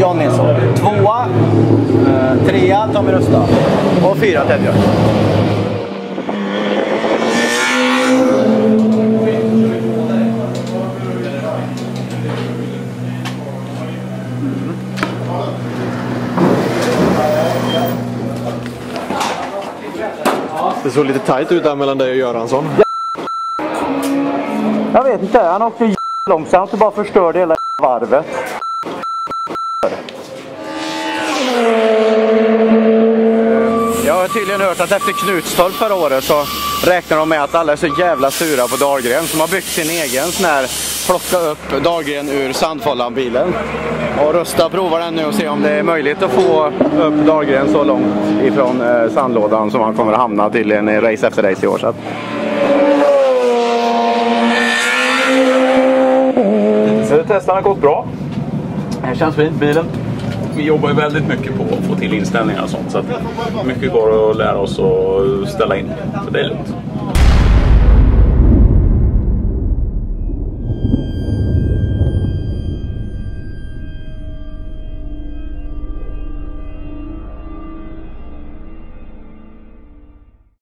Jan Nilsson. Tvåa, eh, trea Tommy Rusta och fyra Ted Björk. Det såg lite tajt ut där mellan dig och Göransson. Jag vet inte, han åkte långsamt och bara förstörde hela varvet. Jag har tydligen hört att efter Knutstorp förra året så räknar de med att alla är så jävla sura på Dahlgren som har byggt sin egen sån här plocka upp Dahlgren ur Sandfållan-bilen. Och Rusta provar den nu och se om det är möjligt att få upp Dahlgren så långt ifrån eh, sandlådan som han kommer att hamna tydligen i race efter race i år. Så att... Testarna har gått bra. Det känns fint, bilen. Vi jobbar ju väldigt mycket på att få till inställningar och sånt. Så att mycket går att lära oss att ställa in. Så det är lugnt.